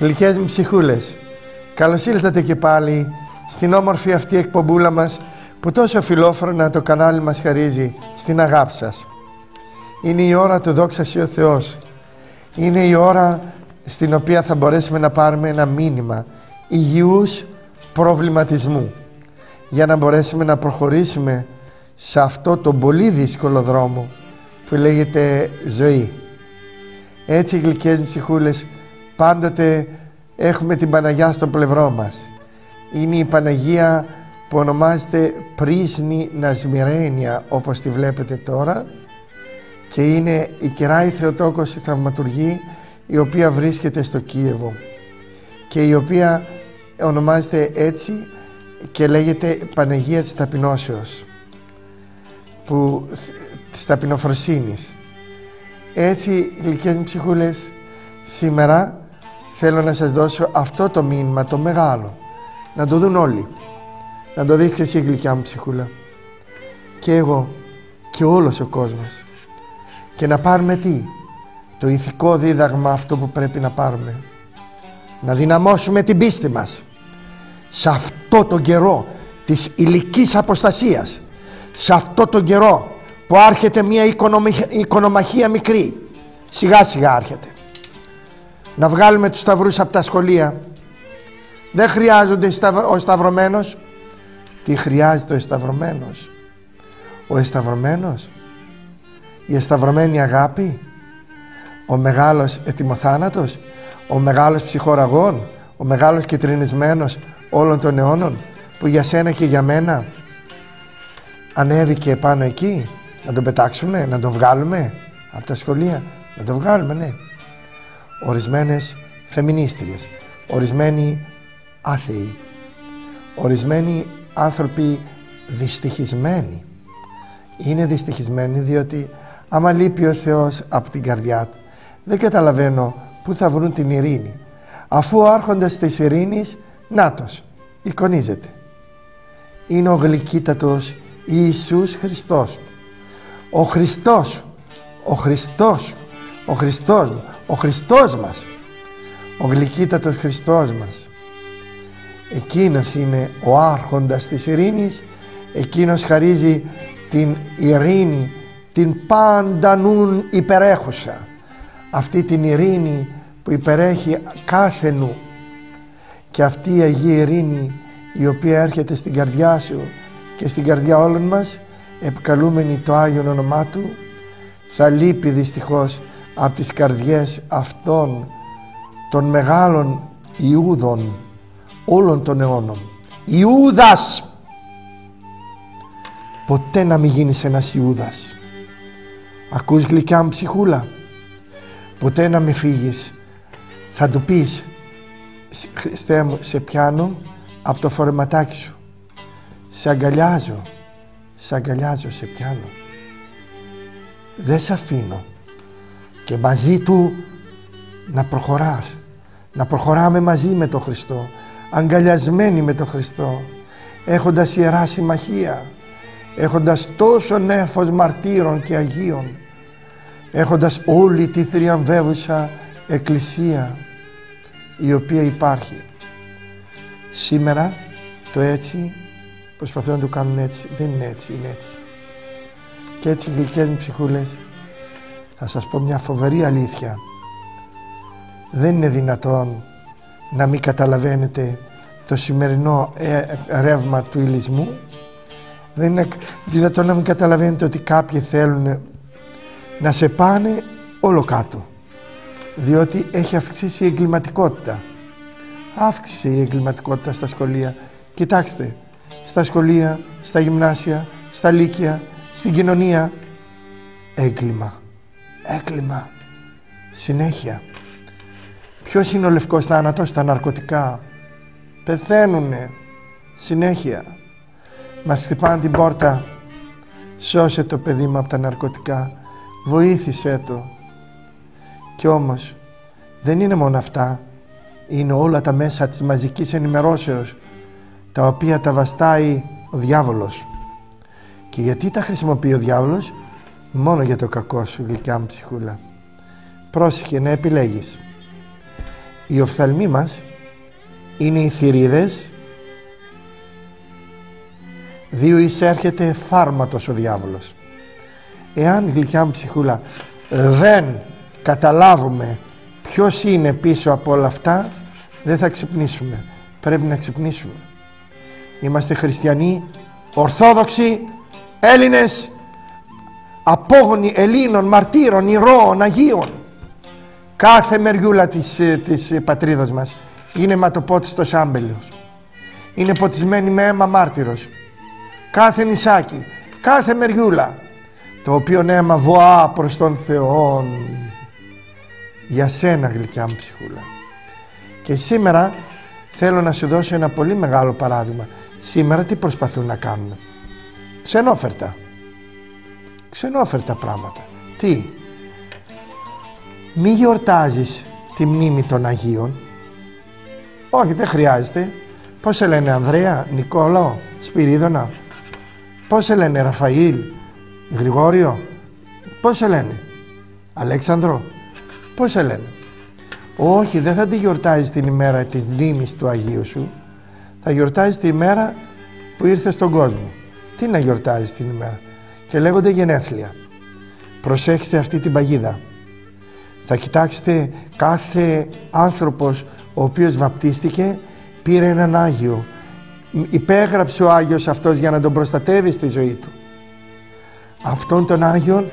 Γλυκές μου ψυχούλες, καλώς ήλθατε και πάλι στην όμορφη αυτή εκπομπούλα μας που τόσο φιλόφρονα το κανάλι μας χαρίζει στην αγάπη σας. Είναι η ώρα του δόξα ο Θεός. Είναι η ώρα στην οποία θα μπορέσουμε να πάρουμε ένα μήνυμα υγιούς προβληματισμού για να μπορέσουμε να προχωρήσουμε σε αυτό το πολύ δύσκολο δρόμο που λέγεται ζωή. Έτσι γλυκές ψυχούλες πάντοτε έχουμε την Παναγιά στο πλευρό μας. Είναι η Παναγία που ονομάζεται Πρίσνη Νασμιρένια όπως τη βλέπετε τώρα και είναι η Κεράη Θεοτόκος η Θαυματουργή η οποία βρίσκεται στο Κίεβο και η οποία ονομάζεται έτσι και λέγεται Παναγία της Ταπεινώσεως που, της ταπεινοφροσύνης. Έτσι, γλυκές μου ψυχούλες, σήμερα θέλω να σας δώσω αυτό το μήνυμα, το μεγάλο. Να το δουν όλοι. Να το δείξει εσύ γλυκιά μου ψυχούλα. Και εγώ και όλος ο κόσμος. Και να πάρουμε τι; Το ηθικό δίδαγμα αυτό που πρέπει να πάρουμε. Να δυναμώσουμε την πίστη μας. Σε αυτό το καιρό της ηλικής αποστασίας. Σε αυτό το καιρό που άρχεται μια οικονομαχία μικρή. Σιγά σιγά άρχεται να βγάλουμε τους σταυρούς από τα σχολεία. Δεν χρειάζονται ο σταυρωμένος. Τι χρειάζεται ο σταυρωμένος. Ο εσταυρωμένος; Η εσταυρωμένη αγάπη; Ο μεγάλος ετοιμοθάνατος; Ο μεγάλος ψυχοραγών; Ο μεγάλος κυτρινισμένος όλων των αιώνων που για σένα και για μένα ανέβηκε πάνω εκεί; Να τον πετάξουμε, να τον βγάλουμε από τα σχολεία; Να τον βγάλουμε ναι ορισμένες φεμινίστριες, ορισμένοι άθεοι, ορισμένοι άνθρωποι δυστυχισμένοι. Είναι δυστυχισμένοι διότι άμα λείπει ο Θεός από την καρδιά του, δεν καταλαβαίνω πού θα βρουν την ειρήνη. Αφού ο άρχοντας της ειρήνης, νάτος, εικονίζεται. Είναι ο γλυκύτατος Ιησούς Χριστός. Ο Χριστός, ο Χριστός, ο Χριστός ο Χριστός μας. Ο γλυκύτατος Χριστός μας. Εκείνος είναι ο άρχοντας της ειρήνης. Εκείνος χαρίζει την ειρήνη την πάντα νουν υπερέχουσα. Αυτή την ειρήνη που υπερέχει κάθε νου. Και αυτή η Αγία Ειρήνη η οποία έρχεται στην καρδιά σου και στην καρδιά όλων μας επικαλούμενη το Άγιο όνομά Του θα λείπει δυστυχώς από τις καρδιές αυτών των μεγάλων Ιούδων όλων των αιώνων. Ιούδας! Ποτέ να μην γίνεις ένας Ιούδας. Ακούς γλυκιά μου ψυχούλα. Ποτέ να μην φύγεις. Θα του πεις Χριστέ μου σε πιάνω από το φορεματάκι σου. Σε αγκαλιάζω. Σε αγκαλιάζω, σε πιάνω. Δεν σε αφήνω και μαζί Του να προχωράς. Να προχωράμε μαζί με τον Χριστό, αγκαλιασμένοι με τον Χριστό, έχοντας Ιερά Συμμαχία, έχοντας τόσο νέφος μαρτύρων και Αγίων, έχοντας όλη τη θριαμβεύουσα Εκκλησία η οποία υπάρχει. Σήμερα το έτσι προσπαθούν να το κάνουν έτσι. Δεν είναι έτσι, είναι έτσι. Και έτσι γλυκές μου ψυχούλες θα σας πω μια φοβερή αλήθεια. Δεν είναι δυνατόν να μην καταλαβαίνετε το σημερινό ε, ρεύμα του ηλισμού. Δεν είναι δυνατόν να μην καταλαβαίνετε ότι κάποιοι θέλουν να σε πάνε όλο κάτω. Διότι έχει αυξήσει η εγκληματικότητα. Αύξησε η εγκληματικότητα στα σχολεία. Κοιτάξτε, στα σχολεία, στα γυμνάσια, στα λύκεια, στην κοινωνία, έγκλημα έγκλημα συνέχεια. Ποιος είναι ο λευκός θάνατος τα ναρκωτικά; Πεθαίνουνε. Συνέχεια. Μας χτυπάνε την πόρτα. Σώσε το παιδί μου από τα ναρκωτικά. Βοήθησέ το. Και όμως δεν είναι μόνο αυτά. Είναι όλα τα μέσα της μαζικής ενημερώσεως τα οποία τα βαστάει ο διάβολος. Και γιατί τα χρησιμοποιεί ο διάβολος; Μόνο για το κακό σου γλυκιά μου ψυχούλα. Πρόσεχε να επιλέγεις. οι οφθαλμοί μας είναι οι θηρίδες δύο εισέρχεται φάρματος ο διάβολος εάν γλυκιά μου ψυχούλα δεν καταλάβουμε ποιος είναι πίσω από όλα αυτά δεν θα ξυπνήσουμε πρέπει να ξυπνήσουμε είμαστε χριστιανοί ορθόδοξοι Έλληνες απόγονοι Ελλήνων μαρτύρων, ηρώων, Αγίων. Κάθε μεριούλα της, ε, της ε, πατρίδος μας είναι ματοπότιστος άμπελος είναι ποτισμένη με αίμα μάρτυρος. Κάθε νησάκι κάθε μεριούλα το οποίο αίμα βοά προς τον Θεό για σένα γλυκιά μου ψυχούλα. Και σήμερα θέλω να σου δώσω ένα πολύ μεγάλο παράδειγμα. Σήμερα τι προσπαθούν να κάνουν; Ξενόφερτα ξενόφερτα πράγματα. Τι; Μη γιορτάζεις τη μνήμη των Αγίων. Όχι δεν χρειάζεται. Πώς σε λένε Ανδρέα, Νικόλαο, Σπυρίδωνα; Πώς σε λένε Ραφαήλ, Γρηγόριο; Πώς σε λένε; Αλέξανδρο; Πώς σε λένε; Όχι δεν θα τη γιορτάζεις την ημέρα την μνήμης του Αγίου σου. Θα γιορτάζεις την ημέρα που ήρθες στον κόσμο. Τι να γιορτάζεις την ημέρα; Και λέγονται γενέθλια προσέξτε αυτή την παγίδα θα κοιτάξετε κάθε άνθρωπος ο οποίος βαπτίστηκε πήρε έναν Άγιο. Υπέγραψε ο Άγιος αυτός για να τον προστατεύει στη ζωή του. Αυτόν τον Άγιον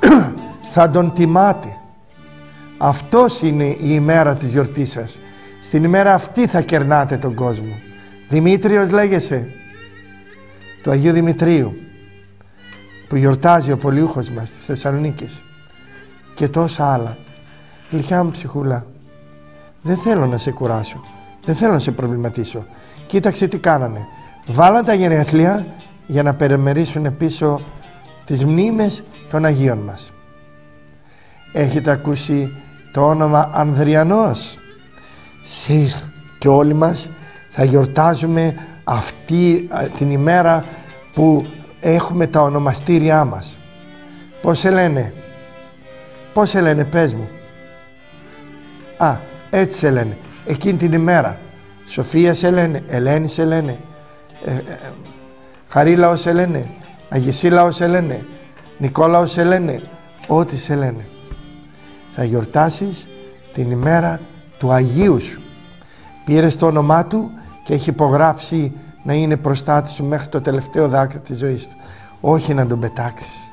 θα τον τιμάτε. Αυτός είναι η ημέρα της γιορτής σας. Στην ημέρα αυτή θα κερνάτε τον κόσμο. Δημήτριος λέγεσαι. Του Αγίου Δημητρίου που γιορτάζει ο πολιούχος μας στις Θεσσαλονίκης και τόσα άλλα. Γλυκιά μου ψυχούλα, δεν θέλω να σε κουράσω, δεν θέλω να σε προβληματίσω. Κοίταξε τι κάνανε. Βάλαν τα γενέθλια για να περιμερίσουν πίσω τις μνήμες των Αγίων μας. Έχετε ακούσει το όνομα Ανδριανός; Σιχ και όλοι μας θα γιορτάζουμε αυτή την ημέρα που έχουμε τα ονομαστήριά μας. Πώς σε λένε; Πώς σε λένε πες μου. Α, έτσι σε λένε. Εκείνη την ημέρα. Σοφία σε λένε, Ελένη σε λένε, ε, ε, Χαρίλαος σε λένε, Αγισίλαο σε λένε, Νικόλαος σε λένε, ό,τι σε λένε. Θα γιορτάσεις την ημέρα του Αγίου σου. Πήρες το όνομά του και έχει υπογράψει να είναι προστάτη σου μέχρι το τελευταίο δάκρυ της ζωής του. Όχι να τον πετάξεις.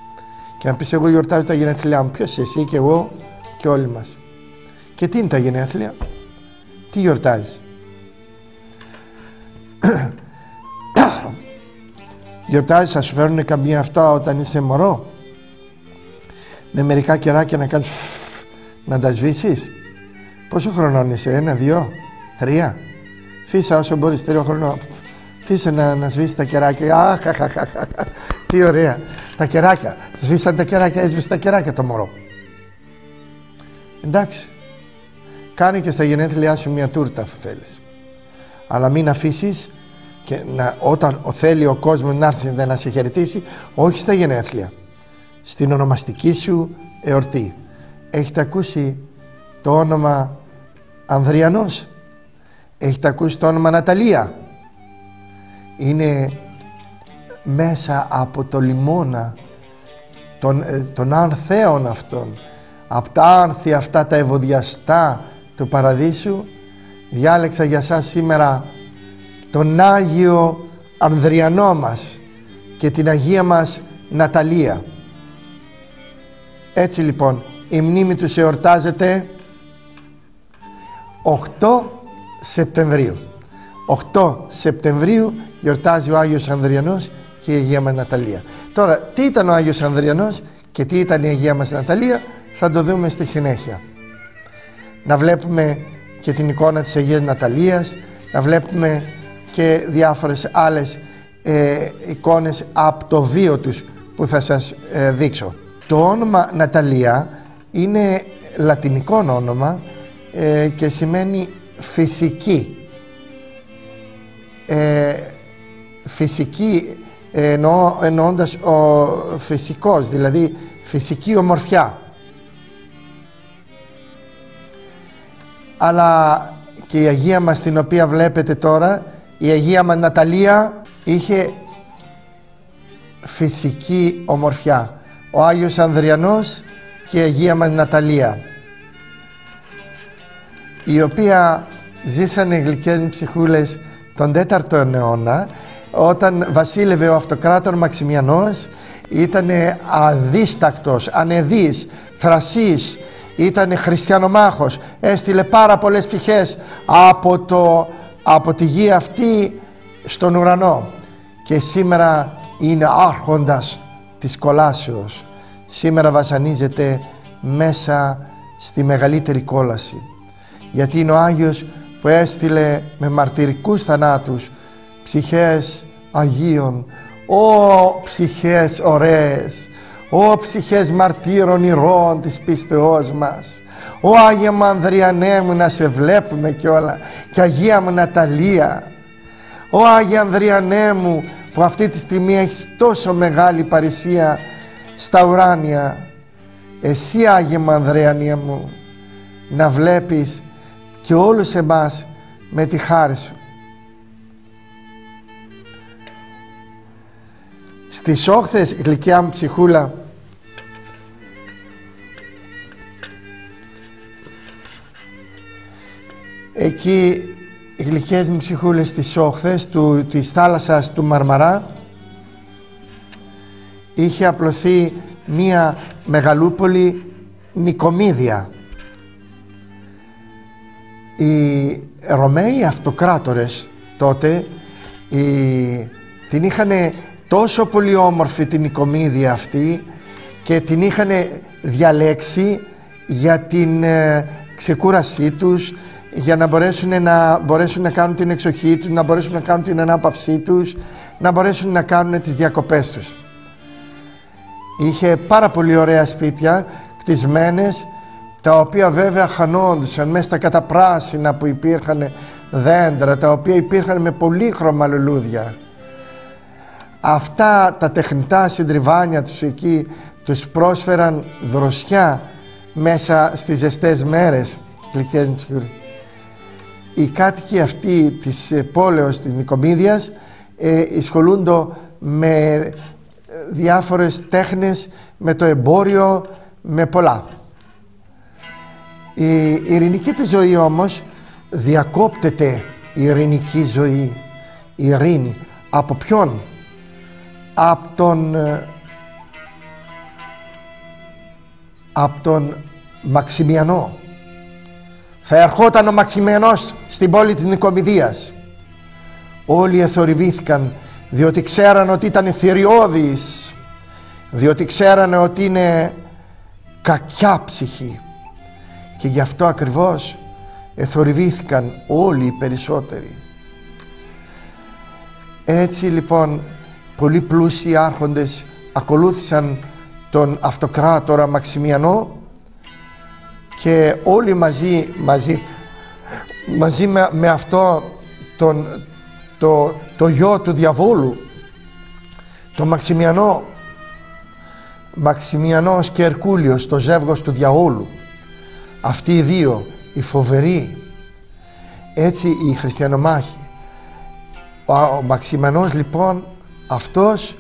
Και να πεις εγώ γιορτάζω τα γενέθλιά μου. Ποιος εσύ και εγώ και όλοι μας. Και τι είναι τα γενέθλια; Τι γιορτάζεις; γιορτάζεις θα σου φέρουν καμία αυτά όταν είσαι μωρό; Με μερικά κεράκια να κάνεις να τα σβήσεις; Πόσο χρονών είσαι, ένα, δύο, τρία; Φύσα όσο μπορείς, τρία χρονών. Φύσε να, να σβήσει τα κεράκια. Αχ, τι ωραία. Τα κεράκια. Σβήσαν τα κεράκια, έσβησε τα κεράκια το μωρό. Εντάξει. Κάνει και στα γενέθλιά σου μια τούρτα αφού θέλεις. Αλλά μην αφήσεις και να, όταν θέλει ο κόσμος να έρθει να σε χαιρετήσει, όχι στα γενέθλια. Στην ονομαστική σου εορτή. Έχετε ακούσει το όνομα Ανδριανός; Έχετε ακούσει το όνομα Ναταλία; Είναι μέσα από το λιμόνα των, ε, των ανθέων αυτών. Από τα άνθη αυτά τα ευωδιαστά του παραδείσου. Διάλεξα για σας σήμερα τον Άγιο Ανδριανό μας και την Αγία μας Ναταλία. Έτσι λοιπόν η μνήμη τους εορτάζεται 8 Σεπτεμβρίου 8 Σεπτεμβρίου γιορτάζει ο Άγιος Ανδριανός και η Αγία μας Ναταλία. Τώρα, τι ήταν ο Άγιος Ανδριανός και τι ήταν η Αγία μας Ναταλία θα το δούμε στη συνέχεια. Να βλέπουμε και την εικόνα της Αγίας Ναταλίας, να βλέπουμε και διάφορες άλλες ε, εικόνες από το βίο τους που θα σας ε, δείξω. Το όνομα Ναταλία είναι λατινικό όνομα ε, και σημαίνει φυσική. Ε, φυσική εννοώ, εννοώντας ο φυσικός, δηλαδή φυσική ομορφιά. αλλά και η Αγία μας την οποία βλέπετε τώρα, η Αγία μας Ναταλία είχε φυσική ομορφιά. Ο Άγιος Ανδριανός και η Αγία μας Ναταλία η οποία ζήσανε γλυκές ψυχούλες τον 4ο αιώνα όταν βασίλευε ο αυτοκράτορ Μαξιμιανός ήταν αδίστακτος, ανεδής, θρασής, ήταν χριστιανομάχος, έστειλε πάρα πολλές πτυχές από, το, από τη γη αυτή στον ουρανό και σήμερα είναι άρχοντας της κολάσεως. Σήμερα βασανίζεται μέσα στη μεγαλύτερη κόλαση. Γιατί είναι ο Άγιος που έστειλε με μαρτυρικούς θανάτους ψυχές Αγίων, Ω ψυχές ωραίες, Ω ψυχές μαρτύρων ηρώων της πίστεώς μας. Ω Άγια μου Ανδριανέ μου να σε βλέπουμε κιόλα και Αγία μου Ναταλία. Ω Άγια Ανδριανέ μου που αυτή τη στιγμή έχεις τόσο μεγάλη παρησία στα ουράνια. Εσύ Άγια μου Ανδριανέ μου να βλέπεις και όλους εμάς με τη χάρη σου. Στις όχθες γλυκιά μου ψυχούλα εκεί οι γλυκές μου ψυχούλες στις όχθες του, της θάλασσας του Μαρμαρά είχε απλωθεί μία μεγαλούπολη Νικομίδια οι Ρωμαίοι αυτοκράτορες τότε οι, την είχαν τόσο πολύ όμορφη την οικομίδια αυτή και την είχαν διαλέξει για την ε, ξεκούρασή τους για να μπορέσουν να, μπορέσουν να κάνουν την εξοχή τους, να μπορέσουν να κάνουν την ανάπαυσή τους, να μπορέσουν να κάνουν τις διακοπές τους. Είχε πάρα πολύ ωραία σπίτια, κτισμένες, τα οποία βέβαια χανόντουσαν μέσα στα καταπράσινα που υπήρχαν δέντρα, τα οποία υπήρχαν με πολύχρωμα λουλούδια. Αυτά τα τεχνητά συντριβάνια τους εκεί τους πρόσφεραν δροσιά μέσα στις ζεστές μέρες γλυκές Οι κάτοικοι αυτοί της πόλεως της Νικομίδιας ε, με διάφορες τέχνες, με το εμπόριο, με πολλά. Η ειρηνική της ζωή όμως διακόπτεται η ειρηνική ζωή, η ειρήνη. Από ποιον; Από τον, ε, από τον Μαξιμιανό. Θα ερχόταν ο Μαξιμιανός στην πόλη της Νικομιδίας. Όλοι εθορυβήθηκαν διότι ξέραν ότι ήταν θηριώδης, διότι ξέρανε ότι είναι κακιά ψυχή και γι' αυτό ακριβώς εθορυβήθηκαν όλοι οι περισσότεροι. Έτσι λοιπόν πολλοί πλούσιοι άρχοντες ακολούθησαν τον αυτοκράτορα Μαξιμιανό και όλοι μαζί, μαζί, μαζί με, αυτό τον, το, το γιο του διαβόλου τον Μαξιμιανό Μαξιμιανός και Ερκούλιος το ζεύγος του διαόλου αυτοί οι δύο, οι φοβεροί, έτσι οι χριστιανομάχοι. Ο, ο Μαξιμανός λοιπόν αυτός